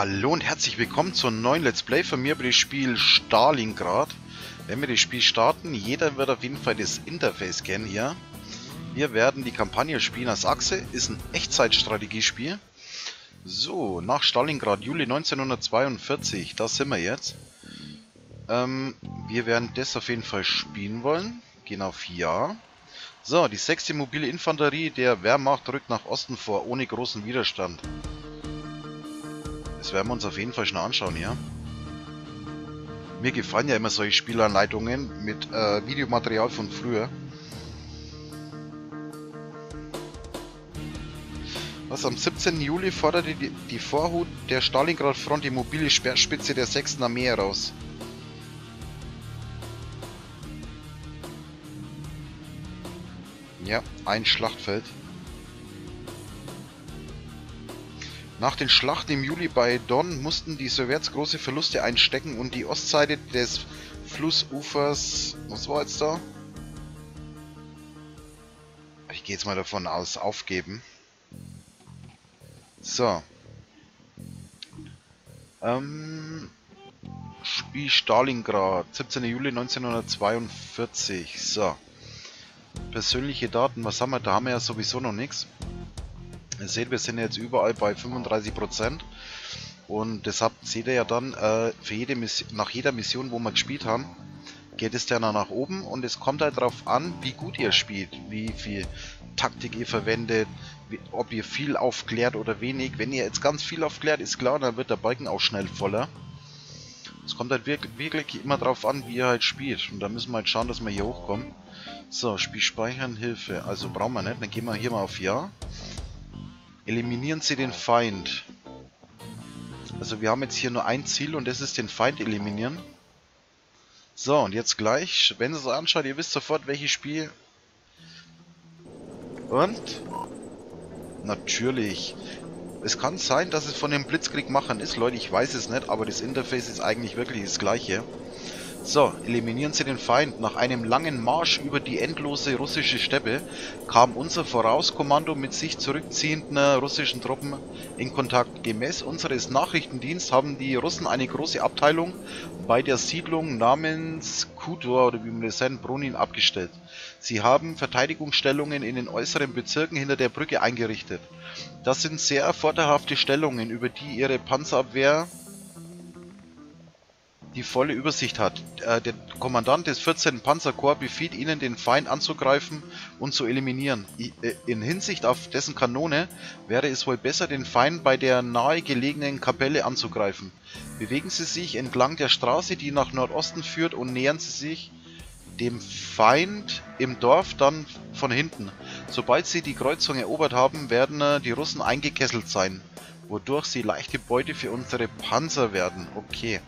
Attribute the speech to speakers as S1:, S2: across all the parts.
S1: Hallo und herzlich willkommen zu einem neuen Let's Play von mir bei dem Spiel Stalingrad. Wenn wir das Spiel starten, jeder wird auf jeden Fall das Interface kennen hier. Wir werden die Kampagne spielen als Achse, ist ein Echtzeitstrategiespiel. So, nach Stalingrad, Juli 1942, da sind wir jetzt. Ähm, wir werden das auf jeden Fall spielen wollen. Gehen auf Ja. So, die 6. mobile Infanterie der Wehrmacht rückt nach Osten vor, ohne großen Widerstand. Das werden wir uns auf jeden Fall schon anschauen, ja. Mir gefallen ja immer solche Spielanleitungen mit äh, Videomaterial von früher. Was am 17. Juli forderte die, die Vorhut der Stalingrad-Front die mobile Speerspitze der 6. Armee heraus. Ja, ein Schlachtfeld. Nach den Schlachten im Juli bei Don mussten die Sowjets große Verluste einstecken und die Ostseite des Flussufers... Was war jetzt da? Ich gehe jetzt mal davon aus, aufgeben. So. Ähm, Spiel Stalingrad, 17. Juli 1942. So. Persönliche Daten, was haben wir? Da haben wir ja sowieso noch nichts. Ihr seht, wir sind jetzt überall bei 35% und deshalb seht ihr ja dann, äh, für jede Mission, nach jeder Mission, wo wir gespielt haben, geht es dann nach oben und es kommt halt darauf an, wie gut ihr spielt, wie viel Taktik ihr verwendet, wie, ob ihr viel aufklärt oder wenig. Wenn ihr jetzt ganz viel aufklärt, ist klar, dann wird der Balken auch schnell voller. Es kommt halt wirklich, wirklich immer darauf an, wie ihr halt spielt. Und da müssen wir halt schauen, dass wir hier hochkommen. So, Spiel speichern, Hilfe. Also brauchen wir nicht. Dann gehen wir hier mal auf Ja. Eliminieren Sie den Feind. Also wir haben jetzt hier nur ein Ziel und das ist den Feind eliminieren. So, und jetzt gleich, wenn ihr es anschaut, ihr wisst sofort, welches Spiel. Und? Natürlich. Es kann sein, dass es von den Blitzkrieg-Machern ist, Leute, ich weiß es nicht, aber das Interface ist eigentlich wirklich das gleiche. So, eliminieren Sie den Feind. Nach einem langen Marsch über die endlose russische Steppe kam unser Vorauskommando mit sich zurückziehenden russischen Truppen in Kontakt. Gemäß unseres Nachrichtendienstes haben die Russen eine große Abteilung bei der Siedlung namens Kutor oder wie man das nennt, Brunin abgestellt. Sie haben Verteidigungsstellungen in den äußeren Bezirken hinter der Brücke eingerichtet. Das sind sehr vorteilhafte Stellungen, über die ihre Panzerabwehr die volle Übersicht hat. Äh, der Kommandant des 14. Panzerkorps befiehlt ihnen, den Feind anzugreifen und zu eliminieren. Äh, in Hinsicht auf dessen Kanone wäre es wohl besser, den Feind bei der nahe gelegenen Kapelle anzugreifen. Bewegen Sie sich entlang der Straße, die nach Nordosten führt und nähern Sie sich dem Feind im Dorf dann von hinten. Sobald sie die Kreuzung erobert haben, werden äh, die Russen eingekesselt sein, wodurch sie leichte Beute für unsere Panzer werden. Okay.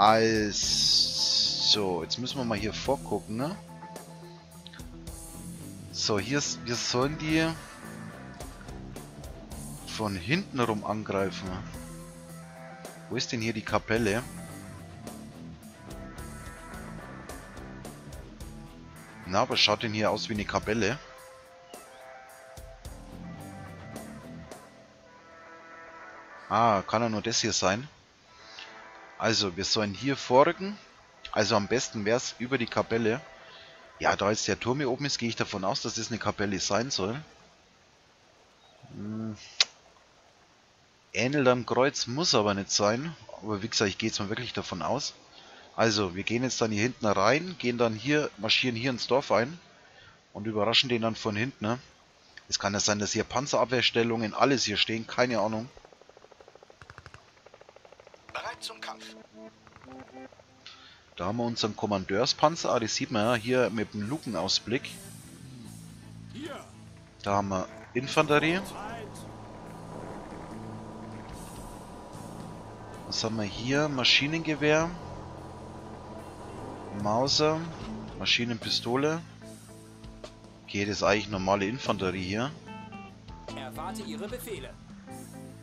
S1: Also, jetzt müssen wir mal hier vorgucken, ne? So, hier wir sollen die von hinten rum angreifen. Wo ist denn hier die Kapelle? Na, was schaut denn hier aus wie eine Kapelle? Ah, kann ja nur das hier sein. Also, wir sollen hier vorrücken. Also am besten wäre es über die Kapelle. Ja, da jetzt der Turm hier oben ist, gehe ich davon aus, dass das eine Kapelle sein soll. Hm. Ähnelt am Kreuz, muss aber nicht sein. Aber wie gesagt, ich gehe jetzt mal wirklich davon aus. Also, wir gehen jetzt dann hier hinten rein, gehen dann hier, marschieren hier ins Dorf ein und überraschen den dann von hinten. Ne? Es kann ja sein, dass hier Panzerabwehrstellungen, alles hier stehen, keine Ahnung zum Kampf. Da haben wir unseren Kommandeurspanzer, ah, das sieht man ja hier mit dem Lukenausblick. Da haben wir Infanterie. Was haben wir hier? Maschinengewehr. Mauser. Maschinenpistole. Okay, das ist eigentlich normale Infanterie hier.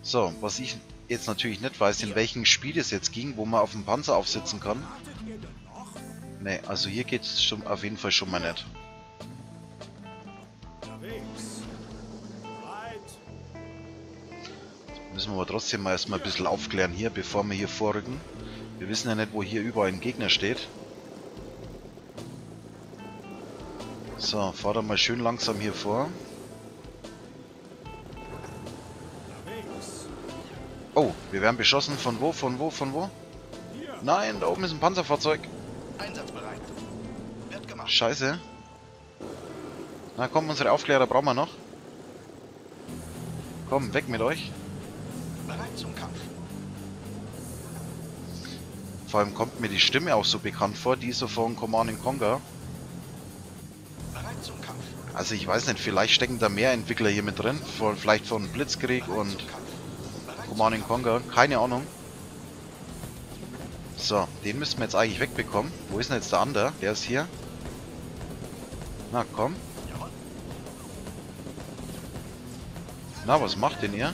S1: So, was ich jetzt natürlich nicht weiß, in welchem Spiel es jetzt ging, wo man auf dem Panzer aufsitzen kann. Ne, also hier geht es auf jeden Fall schon mal nicht. Müssen wir aber trotzdem mal erstmal ein bisschen aufklären hier, bevor wir hier vorrücken. Wir wissen ja nicht, wo hier überall ein Gegner steht. So, fahr da mal schön langsam hier vor. Oh, wir werden beschossen. Von wo, von wo, von wo? Nein, da oben ist ein Panzerfahrzeug.
S2: Einsatzbereit. Wird gemacht.
S1: Scheiße. Na komm, unsere Aufklärer brauchen wir noch. Komm, weg mit euch.
S2: Bereit zum Kampf.
S1: Vor allem kommt mir die Stimme auch so bekannt vor, die ist so von Command Conquer.
S2: Bereit zum Kampf.
S1: Also ich weiß nicht, vielleicht stecken da mehr Entwickler hier mit drin. Von, vielleicht von Blitzkrieg
S2: Bereit
S1: und Command
S2: Kampf.
S1: Conquer. Keine Ahnung. So, den müssten wir jetzt eigentlich wegbekommen. Wo ist denn jetzt der andere? Der ist hier. Na komm. Na, was macht denn ihr?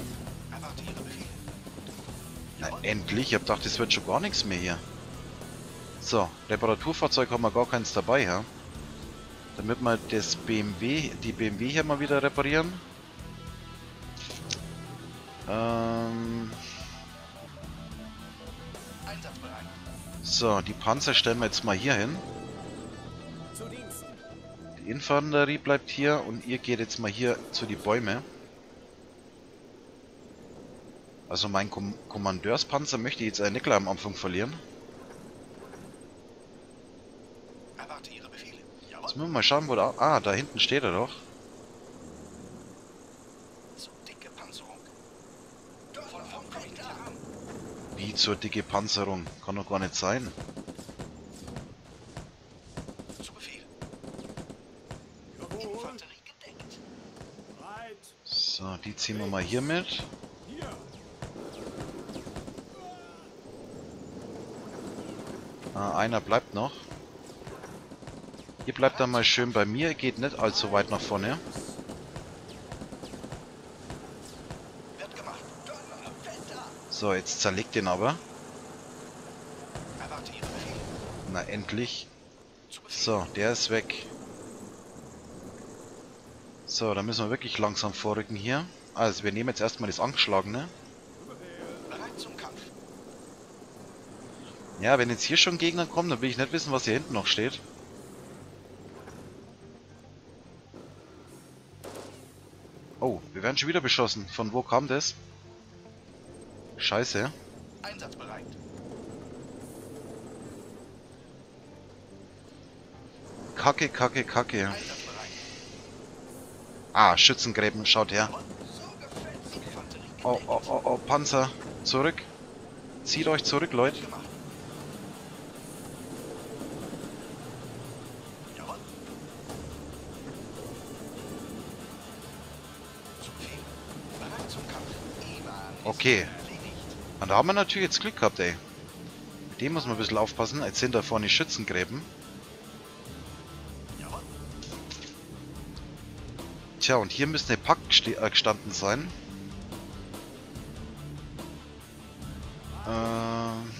S1: Na, endlich. Ich hab gedacht, das wird schon gar nichts mehr hier. So, Reparaturfahrzeug haben wir gar keins dabei, ja? Damit wir das BMW, die BMW hier mal wieder reparieren. Ähm, so, die Panzer stellen wir jetzt mal hier hin. Die Infanterie bleibt hier und ihr geht jetzt mal hier zu die Bäume. Also mein Kom Kommandeurspanzer möchte ich jetzt einen Nickel am Anfang verlieren.
S2: Erwarte Ihre Befehle. Jawohl.
S1: Jetzt müssen wir mal schauen, wo da... Ah, da hinten steht er doch.
S2: Zu dicke Panzerung. Von vorn komme ich nicht an.
S1: Wie zur dicke Panzerung. Kann doch gar nicht sein.
S2: Zu Befehl.
S1: So, die ziehen wir mal hier mit. Ah, einer bleibt noch. Ihr bleibt dann mal schön bei mir, geht nicht allzu weit nach vorne.
S2: Wird gemacht. Donner, Wetter.
S1: So, jetzt zerlegt den aber. Na, endlich. So, der ist weg. So, dann müssen wir wirklich langsam vorrücken hier. Also, wir nehmen jetzt erstmal das Angeschlagene. Ja, wenn jetzt hier schon Gegner kommen, dann will ich nicht wissen, was hier hinten noch steht. Oh, wir werden schon wieder beschossen. Von wo kam das? Scheiße.
S2: Einsatzbereit.
S1: Kacke, kacke, kacke. Ah, Schützengräben, schaut her. Oh, oh, oh, oh, Panzer. Zurück. Zieht euch zurück, Leute. Okay. Und da haben wir natürlich jetzt Glück gehabt, ey. Mit dem muss man ein bisschen aufpassen. Jetzt sind da vorne Schützengräben. Tja, und hier müsste eine Pack äh, gestanden sein. Ähm,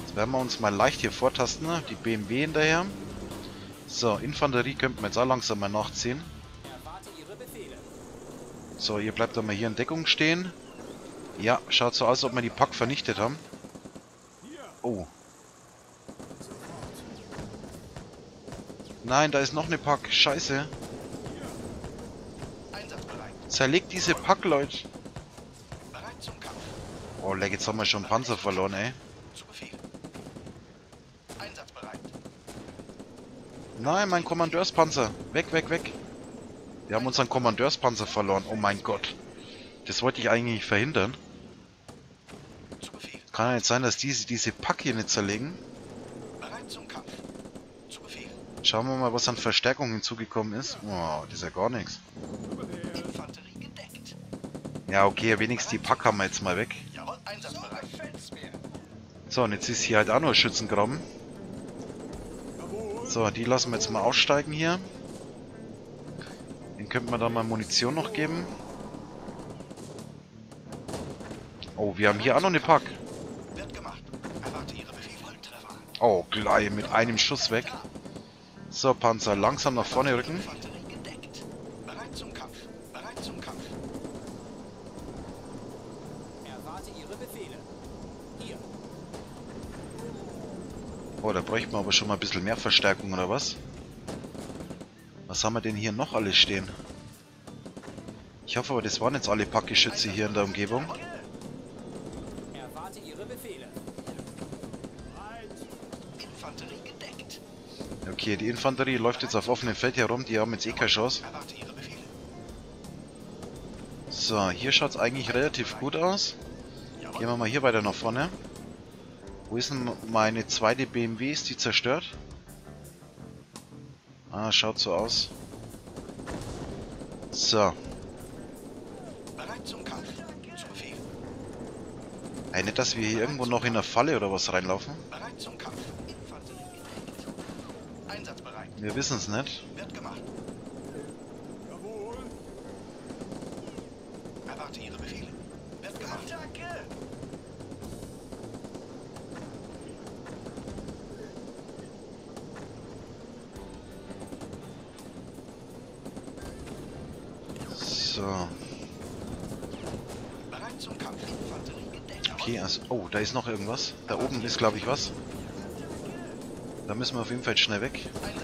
S1: jetzt werden wir uns mal leicht hier vortasten. ne? Die BMW hinterher. So, Infanterie könnten wir jetzt auch langsam mal nachziehen. So, ihr bleibt dann mal hier in Deckung stehen. Ja, schaut so aus, als ob wir die Pack vernichtet haben. Oh. Nein, da ist noch eine Pack. Scheiße. Zerlegt diese Pack, Leute. Oh, leck, jetzt haben wir schon Panzer verloren, ey. Nein, mein Kommandeurspanzer. Weg, weg, weg. Wir haben unseren Kommandeurspanzer verloren. Oh mein Gott. Das wollte ich eigentlich verhindern. Kann ja nicht sein, dass diese diese Pack hier nicht zerlegen.
S2: Bereit zum Kampf. Zu Befehl.
S1: Schauen wir mal, was an Verstärkung hinzugekommen ist. Oh, das ist ja gar nichts.
S2: Infanterie gedeckt.
S1: Ja, okay, wenigstens die Pack haben wir jetzt mal weg.
S2: So gefällt's mir.
S1: So, und jetzt ist hier halt auch nur Schützengraben. So, die lassen wir jetzt mal aussteigen hier. Den könnten wir dann mal Munition noch geben. Oh, wir haben hier auch noch eine Pack. Oh, gleich mit einem Schuss weg. So, Panzer, langsam nach vorne rücken. Oh, da bräuchten wir aber schon mal ein bisschen mehr Verstärkung, oder was? Was haben wir denn hier noch alles stehen? Ich hoffe aber, das waren jetzt alle Packgeschütze hier in der Umgebung. Okay, die Infanterie läuft jetzt auf offenem Feld herum, die haben jetzt eh keine Chance. So, hier schaut es eigentlich relativ gut aus. Gehen wir mal hier weiter nach vorne. Wo ist denn meine zweite BMW? Ist die zerstört? Ah, schaut so aus. So.
S2: Bereit zum Kampf. Zu Befehl.
S1: Ey, nicht, dass wir hier irgendwo noch in eine Falle oder was reinlaufen.
S2: Bereit zum Kampf. Infanterie gedeckt. Einsatzbereit.
S1: Wir wissen es nicht.
S2: Wird gemacht. Erwarte Ihre Befehle. Wird gemacht. Attacke!
S1: So.
S2: Bereit zum Kampf. Infanterie gedeckt.
S1: Okay, also. Oh, da ist noch irgendwas. Da oben ist, glaube ich, was. Da müssen wir auf jeden Fall schnell weg.
S2: Einsatzbereit.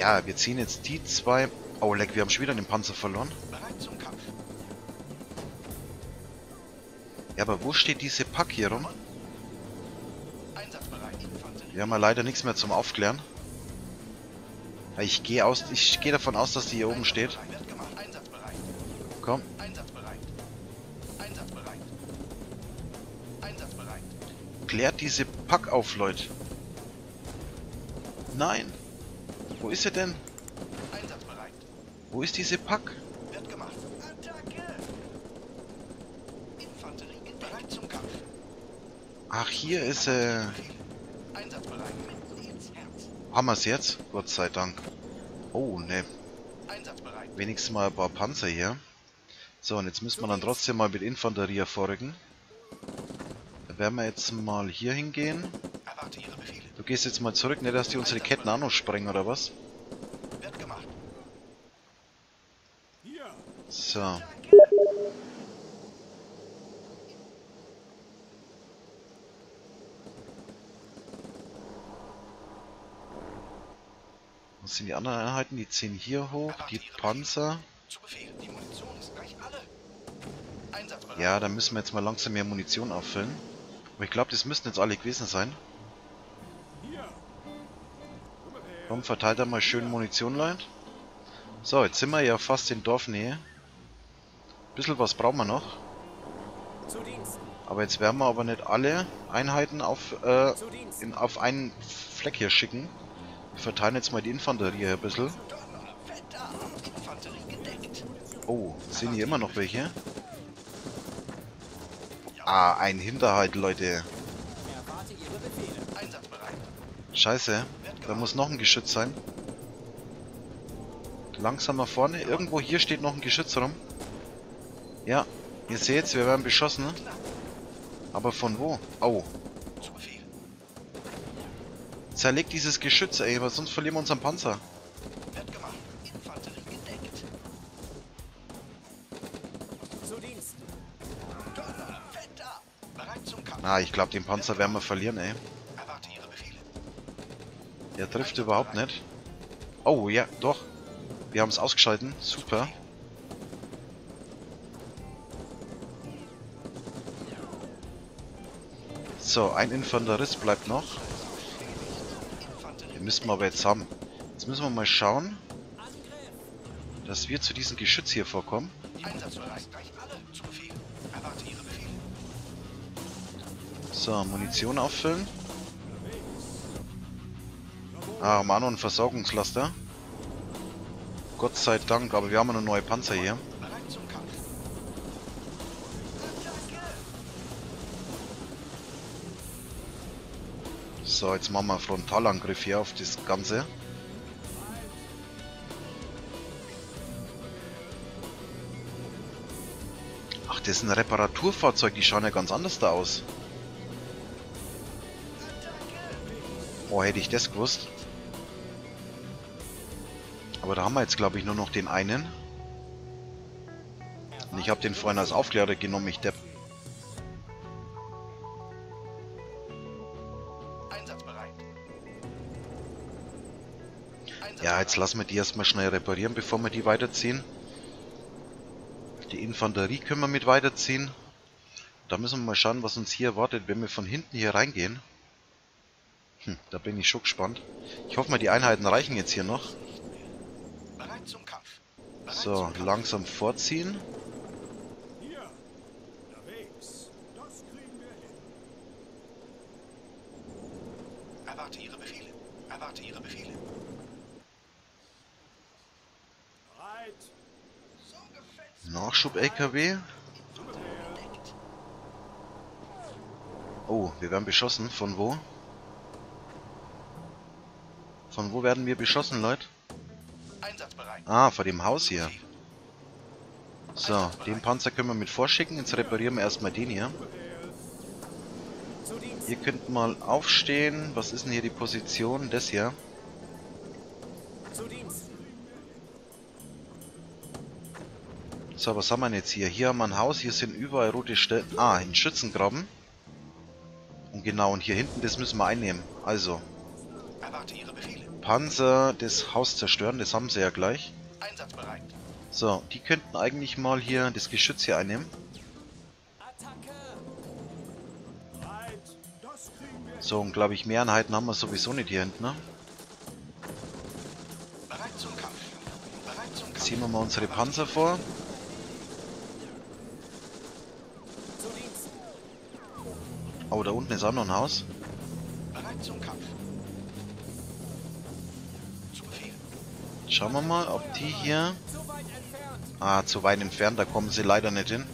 S1: Ja, wir ziehen jetzt die zwei. Oh, leck, wir haben schon wieder den Panzer verloren.
S2: Bereit zum Kampf.
S1: Ja, aber wo steht diese Pack hier rum? Wir haben ja leider nichts mehr zum Aufklären. Ich gehe aus, ich gehe davon aus, dass die hier oben steht. Komm,
S2: Einsatzbereit. Einsatzbereit. Einsatzbereit.
S1: klärt diese Pack auf, Leute. Nein. Wo ist sie denn?
S2: Einsatzbereit.
S1: Wo ist diese Pack?
S2: Wird gemacht. Attacke! Infanterie bereit zum Kampf.
S1: Ach, hier ist äh,
S2: Einsatzbereit. Ins Herz.
S1: haben wir es jetzt? Gott sei Dank. Oh, ne.
S2: Einsatzbereit.
S1: Wenigstens mal ein paar Panzer hier. So, und jetzt müssen wir dann trotzdem mal mit Infanterie erfolgen. Da werden wir jetzt mal hier hingehen.
S2: Erwarte Ihre Befehle.
S1: Du gehst jetzt mal zurück, nicht dass die unsere Ketten auch noch sprengen, oder was?
S2: Wird gemacht.
S1: So. Was sind die anderen Einheiten? Die ziehen hier hoch, die Panzer. Ja, da müssen wir jetzt mal langsam mehr Munition auffüllen. Aber ich glaube, das müssten jetzt alle gewesen sein. Komm, verteilt da mal schön Munition, Leute. So, jetzt sind wir ja fast in Dorfnähe. Bisschen was brauchen wir noch. Aber jetzt werden wir aber nicht alle Einheiten auf, äh, in, auf einen Fleck hier schicken. Wir verteilen jetzt mal die Infanterie hier ein bisschen. Oh, sind hier immer noch welche? Ah, ein Hinterhalt, Leute. Scheiße, da muss noch ein Geschütz sein. Langsam nach vorne. Irgendwo hier steht noch ein Geschütz rum. Ja, ihr seht's, wir werden beschossen. Aber von wo? Oh,
S2: Befehl.
S1: zerlegt dieses Geschütz, ey, weil sonst verlieren wir unseren Panzer.
S2: Kampf.
S1: Ah, ich glaube, den Panzer werden wir verlieren, ey. Der trifft überhaupt nicht. Oh, ja, doch. Wir haben es ausgeschalten. Super. So, ein Infanterist bleibt noch. Den müssten wir aber jetzt haben. Jetzt müssen wir mal schauen, dass wir zu diesem Geschütz hier vorkommen. So, Munition auffüllen. Ah, haben auch noch ein Versorgungslaster. Gott sei Dank, aber wir haben noch neue Panzer hier. So, jetzt machen wir einen Frontalangriff hier auf das Ganze. Ach, das ist ein Reparaturfahrzeug, die schauen ja ganz anders da aus. Oh, hätte ich das gewusst. Aber da haben wir jetzt, glaube ich, nur noch den einen. Und ich habe den vorhin als Aufklärer genommen, ich Depp.
S2: Einsatzbereit.
S1: Ja, jetzt lassen wir die erstmal schnell reparieren, bevor wir die weiterziehen. Die Infanterie können wir mit weiterziehen. Da müssen wir mal schauen, was uns hier erwartet, wenn wir von hinten hier reingehen. Hm, da bin ich schon gespannt. Ich hoffe mal, die Einheiten reichen jetzt hier noch.
S2: Bereit zum Kampf. Bereit
S1: So, langsam vorziehen.
S3: Hier, unterwegs. Das kriegen wir hin.
S2: Erwarte Ihre Befehle. Erwarte Ihre Befehle.
S1: Nachschub-LKW. Oh, wir werden beschossen. Von wo? Von wo werden wir beschossen, Leute? Ah, vor dem Haus hier. So, den Panzer können wir mit vorschicken. Jetzt reparieren wir erstmal den hier. Ihr könnt mal aufstehen. Was ist denn hier die Position? Das hier. So, was haben wir denn jetzt hier? Hier haben wir ein Haus. Hier sind überall rote Stellen. Ah, ein Schützengraben. Und genau, und hier hinten, das müssen wir einnehmen. Also,
S2: Erwarte Ihre.
S1: Panzer das Haus zerstören. Das haben sie ja gleich. So, die könnten eigentlich mal hier das Geschütz hier einnehmen.
S3: Hin.
S1: So, und glaube ich, mehr Einheiten haben wir sowieso nicht hier hinten, ne? Ziehen wir mal unsere Panzer vor. Oh, da unten ist auch noch ein Haus. Schauen wir mal, ob die hier... Ah, zu weit entfernt, da kommen sie leider nicht hin.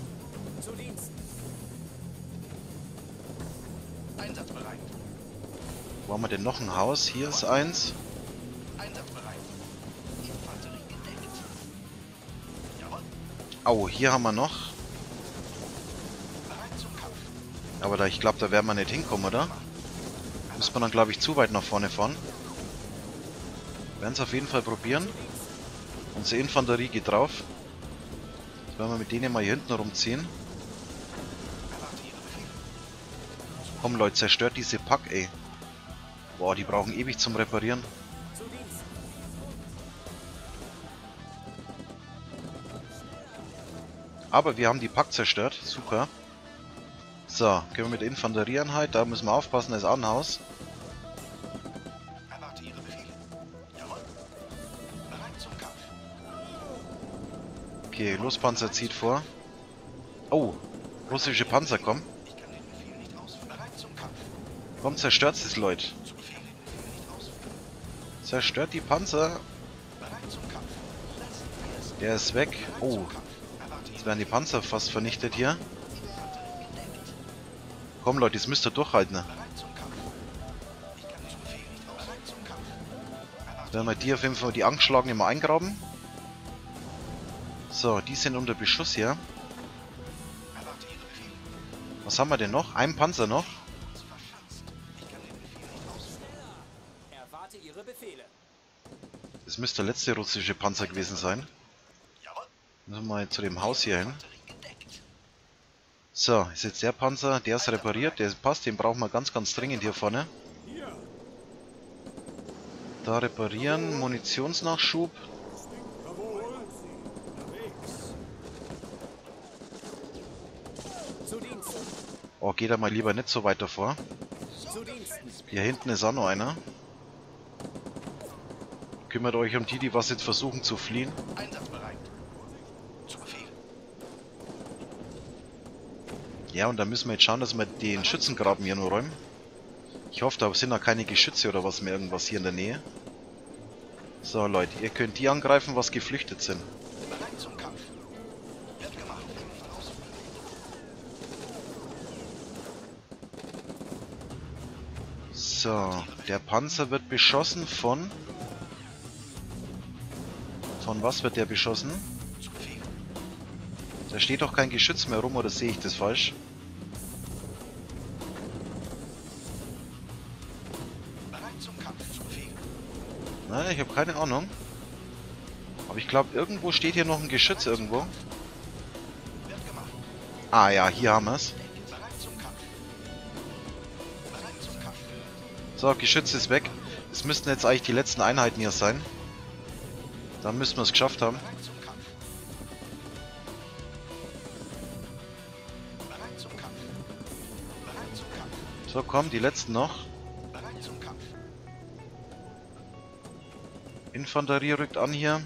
S1: Wo haben wir denn noch ein Haus? Hier ist eins. Oh, hier haben wir noch. Aber da, ich glaube, da werden wir nicht hinkommen, oder? Müssen wir dann, glaube ich, zu weit nach vorne fahren. Werden es auf jeden Fall probieren. Unsere Infanterie geht drauf. Jetzt werden wir mit denen mal hier hinten rumziehen. Komm Leute, zerstört diese Pack, ey. Boah, die brauchen ewig zum Reparieren. Aber wir haben die Pack zerstört. Super. So, gehen wir mit der Infanterieeinheit. Da müssen wir aufpassen, da ist auch ein Haus. Okay, Lospanzer zieht vor. Oh, russische Panzer kommen. Komm, zerstört es, Leute. Zerstört die Panzer. Der ist weg. Oh, jetzt werden die Panzer fast vernichtet hier. Komm Leute, das müsst ihr durchhalten. Werden wir die auf jeden Fall die angeschlagenen mal eingraben. So, die sind unter Beschuss hier. Was haben wir denn noch? Ein Panzer noch. Das müsste der letzte russische Panzer gewesen sein. Müssen wir mal zu dem Haus hier hin. So, ist jetzt der Panzer, der ist repariert, der passt, den brauchen wir ganz, ganz dringend hier vorne. Da reparieren, Munitionsnachschub.
S3: Jawohl. Unterwegs.
S4: Zu Dienst.
S1: Oh, geht da mal lieber nicht so weit davor. Hier hinten ist auch noch einer. Kümmert euch um die, die was jetzt versuchen zu fliehen. Ja, und da müssen wir jetzt schauen, dass wir den Schützengraben hier nur räumen. Ich hoffe, da sind da keine Geschütze oder was mehr irgendwas hier in der Nähe. So, Leute, ihr könnt die angreifen, was geflüchtet sind. So, der Panzer wird beschossen von... Von was wird der beschossen? Da steht doch kein Geschütz mehr rum, oder sehe ich das falsch? Nein, ich habe keine Ahnung. Aber ich glaube, irgendwo steht hier noch ein Geschütz irgendwo. Ah ja, hier haben wir es. So, Geschütz ist weg. Es müssten jetzt eigentlich die letzten Einheiten hier sein. Dann müssten wir es geschafft haben. So, komm, die letzten noch. Infanterie rückt an hier.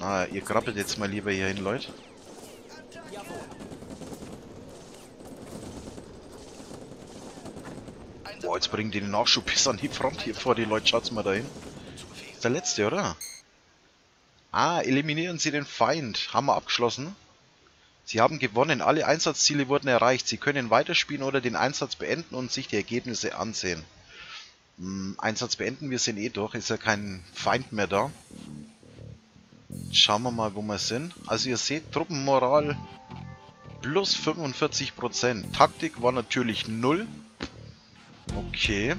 S1: Ah, ihr krabbelt jetzt mal lieber hier hin, Leute. Boah, jetzt bringen die den Nachschub bis an die Front hier vor. Die Leute, schaut's mal dahin.
S2: Befehl.
S1: Ist der letzte, oder? Ah, eliminieren Sie den Feind. Haben wir abgeschlossen. Sie haben gewonnen. Alle Einsatzziele wurden erreicht. Sie können weiterspielen oder den Einsatz beenden und sich die Ergebnisse ansehen. Hm, Einsatz beenden, wir sind eh durch. Ist ja kein Feind mehr da. Schauen wir mal, wo wir sind. Also ihr seht, Truppenmoral plus 45%. Taktik war natürlich 0. Okay.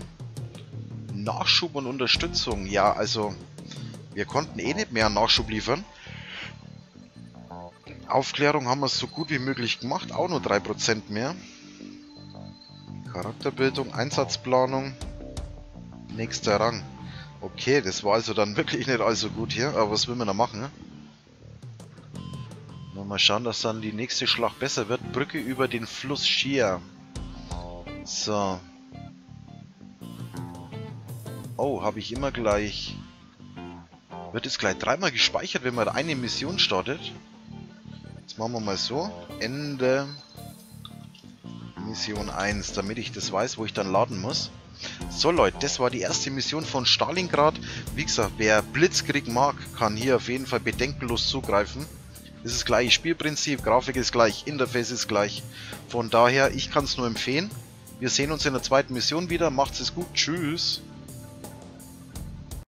S1: Nachschub und Unterstützung. Ja, also wir konnten eh nicht mehr Nachschub liefern. Aufklärung haben wir so gut wie möglich gemacht. Auch nur 3% mehr. Charakterbildung, Einsatzplanung. Nächster Rang. Okay, das war also dann wirklich nicht allzu gut hier. Aber was will man da machen? Ne? Mal schauen, dass dann die nächste Schlacht besser wird. Brücke über den Fluss Schier. So. Oh, habe ich immer gleich... Wird es gleich dreimal gespeichert, wenn man eine Mission startet? Jetzt machen wir mal so. Ende Mission 1, damit ich das weiß, wo ich dann laden muss. So Leute, das war die erste Mission von Stalingrad. Wie gesagt, wer Blitzkrieg mag, kann hier auf jeden Fall bedenkenlos zugreifen. Das ist das gleiche Spielprinzip, Grafik ist gleich, Interface ist gleich. Von daher, ich kann es nur empfehlen. Wir sehen uns in der zweiten Mission wieder. Macht's es gut. Tschüss.